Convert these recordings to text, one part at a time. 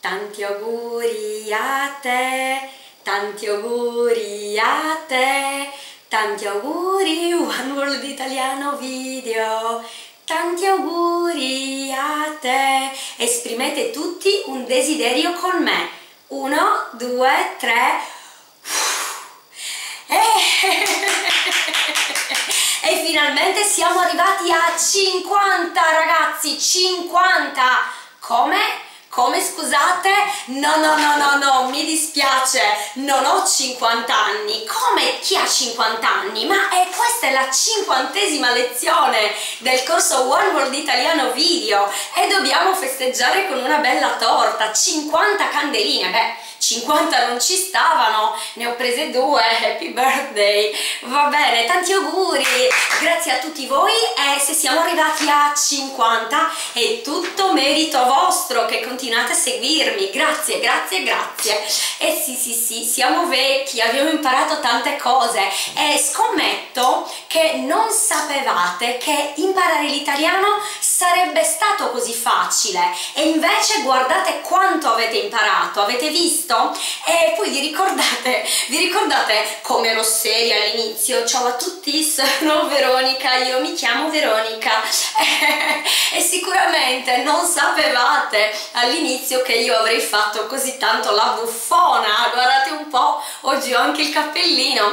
Tanti auguri a te, tanti auguri a te, tanti auguri One World Italiano Video, tanti auguri a te. Esprimete tutti un desiderio con me. Uno, due, tre. E finalmente siamo arrivati a 50 ragazzi, 50! Come? Come scusate? No, no, no, no, no, mi dispiace, non ho 50 anni. Come chi ha 50 anni? Ma è, questa è la cinquantesima lezione del corso One World Italiano Video e dobbiamo festeggiare con una bella torta, 50 candeline, beh 50 non ci stavano, ne ho prese due, happy birthday, va bene, tanti auguri, grazie a tutti voi e se siamo arrivati a 50 è tutto merito vostro che continuate a seguirmi, grazie, grazie, grazie. E sì, sì, sì, siamo vecchi, abbiamo imparato tante cose e scommetto che non sapevate che imparare l'italiano sarebbe stato così facile e invece guardate quanto avete imparato, avete visto? E poi vi ricordate, vi ricordate come ero seria all'inizio? Ciao a tutti, sono Veronica, io mi chiamo Veronica. E sicuramente non sapevate all'inizio che io avrei fatto così tanto la buffona, guardate un po', oggi ho anche il cappellino.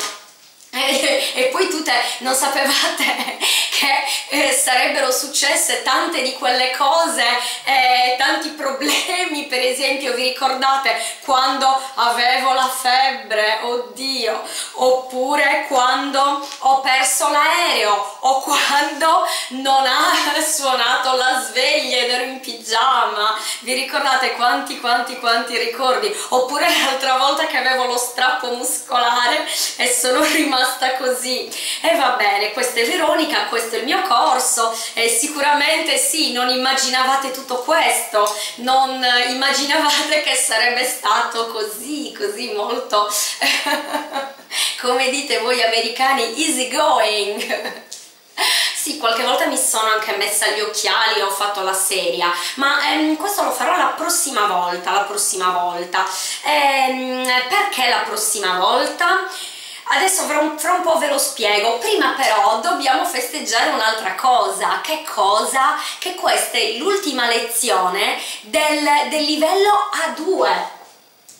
E, e poi tutte non sapevate che eh, sarebbero successe tante di quelle cose, eh, tanti problemi, per esempio vi ricordate quando avevo la febbre, oddio, oppure quando ho perso l'aereo? O quando non ha suonato la sveglia ed ero in pigiama, vi ricordate quanti quanti quanti ricordi, oppure l'altra volta che avevo lo strappo muscolare e sono rimasta così. E va bene, questa è Veronica, questa questo è il mio corso e sicuramente sì, non immaginavate tutto questo, non immaginavate che sarebbe stato così, così molto, come dite voi americani, easy going. Sì, qualche volta mi sono anche messa gli occhiali e ho fatto la seria, ma ehm, questo lo farò la prossima volta, la prossima volta. Ehm, perché la prossima volta? Adesso fra un, fra un, po' ve lo spiego, prima però dobbiamo festeggiare un'altra cosa, che cosa? Che questa è l'ultima lezione del, del livello A2,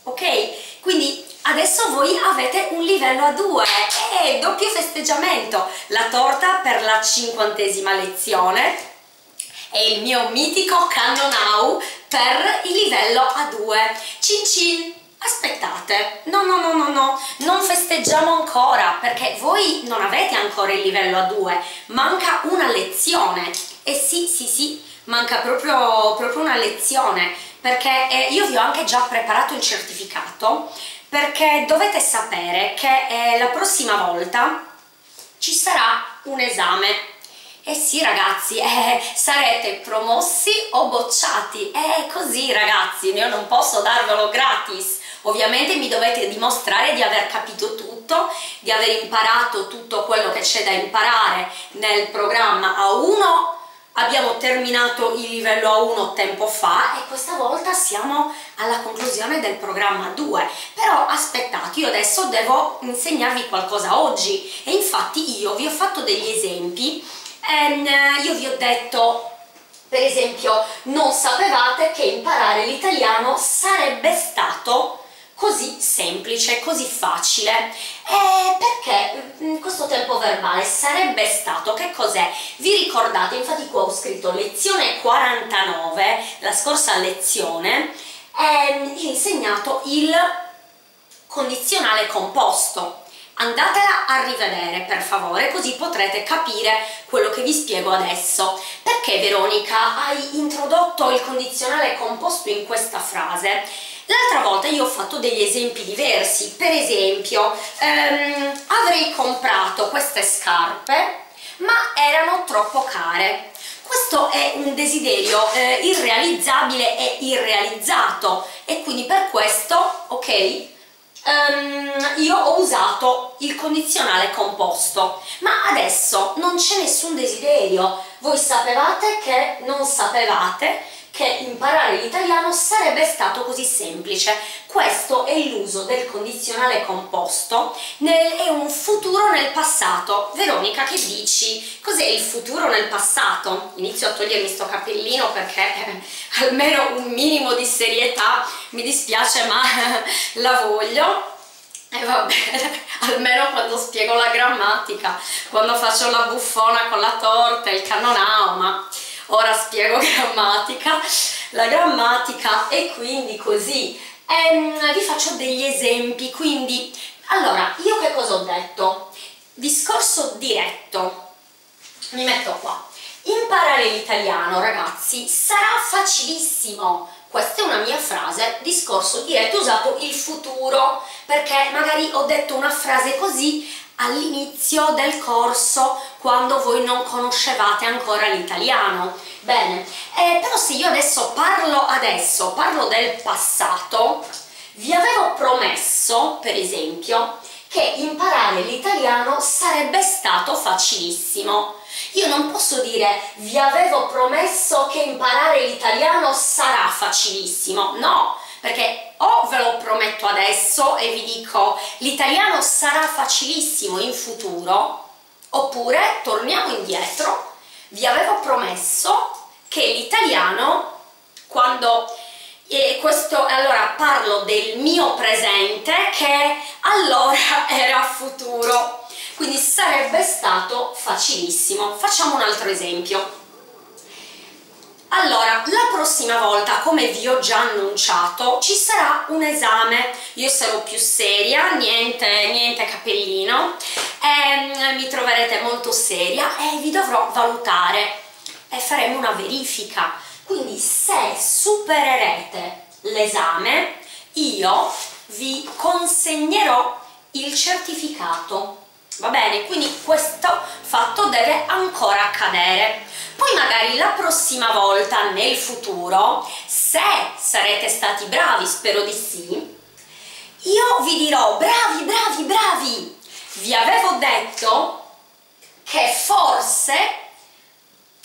ok? Quindi adesso voi avete un livello A2 e doppio festeggiamento, la torta per la cinquantesima lezione e il mio mitico Cannonau per il livello A2. Cin cin! Aspettate, no no no no no, non festeggiamo ancora perché voi non avete ancora il livello A2, manca una lezione. E sì sì sì, manca proprio, proprio una lezione. Perché eh, io vi ho anche già preparato il certificato perché dovete sapere che eh, la prossima volta ci sarà un esame. Eh sì ragazzi, eh, sarete promossi o bocciati, è eh, così ragazzi, io non posso darvelo gratis, Ovviamente mi dovete dimostrare di aver capito tutto, di aver imparato tutto quello che c'è da imparare nel programma A1 abbiamo terminato il livello A1 tempo fa e questa volta siamo alla conclusione del programma 2 però aspettate io adesso devo insegnarvi qualcosa oggi. E infatti io vi ho fatto degli esempi. Ehm, io vi ho detto per esempio non sapevate che imparare l'italiano sarebbe stato così semplice, così facile. Eh, perché mm, questo tempo verbale sarebbe stato, che cos'è? Vi ricordate, infatti qua ho scritto lezione 49, la scorsa lezione, eh, insegnato il condizionale composto. Andatela a rivedere per favore così potrete capire quello che vi spiego adesso. Perché Veronica hai introdotto il condizionale composto in questa frase L'altra volta io ho fatto degli esempi diversi, per esempio ehm, avrei comprato queste scarpe ma erano troppo care. Questo è un desiderio eh, irrealizzabile e irrealizzato. E quindi per questo, ok, um, io ho usato il condizionale composto. Ma adesso non c'è nessun desiderio. Voi sapevate che non sapevate che imparare l'italiano sarebbe stato così semplice. Questo è l'uso del condizionale composto, nel, è un futuro nel passato. Veronica, che dici? Cos'è il futuro nel passato? Inizio a togliermi sto cappellino perché eh, almeno un minimo di serietà, mi dispiace ma la voglio. E va bene, almeno quando spiego la grammatica, quando faccio la buffona con la torta, il cannonao, ma ora spiego grammatica. La grammatica è quindi così. Ehm, vi faccio degli esempi, quindi, allora, io che cosa ho detto? Discorso diretto. Mi metto qua. Imparare l'italiano, ragazzi, sarà facilissimo questa è una mia frase, discorso diretto, usato il futuro, perché magari ho detto una frase così all'inizio del corso, quando voi non conoscevate ancora l'italiano. Bene, eh, però se io adesso parlo adesso, parlo del passato, vi avevo promesso, per esempio, che imparare l'italiano sarebbe stato facilissimo. Io non posso dire vi avevo promesso che imparare l'italiano sarà facilissimo, no, perché o ve lo prometto adesso e vi dico l'italiano sarà facilissimo in futuro, oppure torniamo indietro, vi avevo promesso che l'italiano quando e questo allora parlo del mio presente che allora era futuro. Quindi sarebbe stato facilissimo. Facciamo un altro esempio allora, la prossima volta, come vi ho già annunciato, ci sarà un esame. Io sarò più seria, niente, niente cappellino, e mi troverete molto seria e vi dovrò valutare e faremo una verifica. Quindi se supererete l'esame, io vi consegnerò il certificato va bene? Quindi questo fatto deve ancora accadere. Poi magari la prossima volta, nel futuro, se sarete stati bravi, spero di sì, io vi dirò bravi, bravi, bravi, vi avevo detto che forse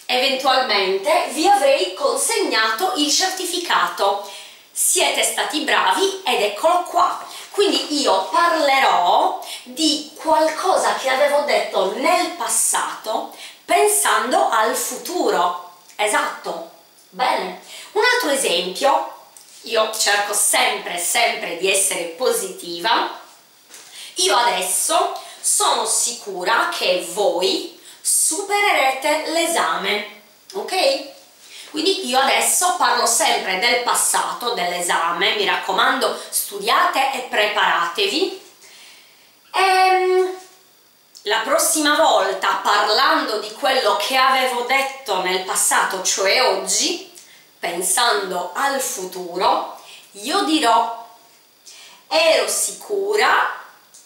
eventualmente vi avrei consegnato il certificato. Siete stati bravi ed eccolo qua. Quindi io parlerò di qualcosa che avevo detto nel passato pensando al futuro. Esatto. Bene. Un altro esempio io cerco sempre sempre di essere positiva. Io adesso sono sicura che voi supererete l'esame ok? Quindi io adesso parlo sempre del passato, dell'esame, mi raccomando studiate e preparatevi. Ehm, la prossima volta parlando di quello che avevo detto nel passato, cioè oggi, pensando al futuro, io dirò ero sicura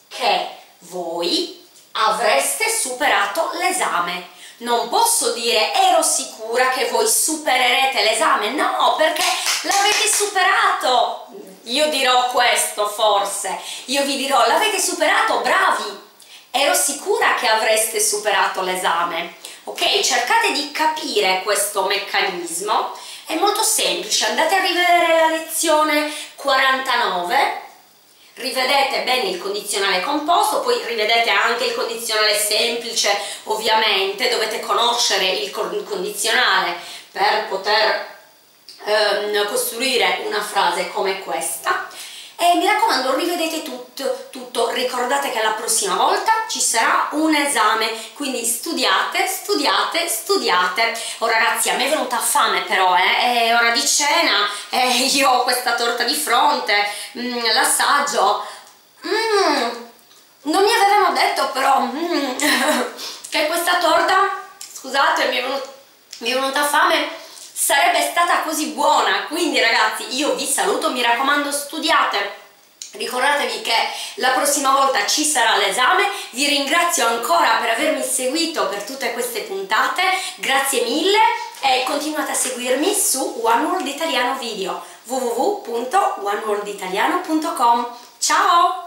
che voi avreste superato l'esame. Non posso dire ero sicura che voi supererete l'esame, no, perché l'avete superato. Io dirò questo forse, io vi dirò l'avete superato, bravi, ero sicura che avreste superato l'esame. Ok, cercate di capire questo meccanismo, è molto semplice, andate a rivedere la lezione 49 rivedete bene il condizionale composto, poi rivedete anche il condizionale semplice, ovviamente. Dovete conoscere il condizionale per poter ehm, costruire una frase come questa e mi raccomando rivedete tutto, tutto, ricordate che la prossima volta ci sarà un esame, quindi studiate, studiate, studiate. Oh ragazzi, a me è venuta fame però, eh? è ora di cena e io ho questa torta di fronte, mm, l'assaggio. Mm, non mi avevano detto però mm, che questa torta, scusate, mi è, venuta, mi è venuta fame sarebbe stata così buona. Quindi ragazzi io vi saluto. Mi raccomando studiate. Ricordatevi che la prossima volta ci sarà l'esame, vi ringrazio ancora per avermi seguito per tutte queste puntate, grazie mille e continuate a seguirmi su One World Italiano Video www.oneworlditaliano.com Ciao!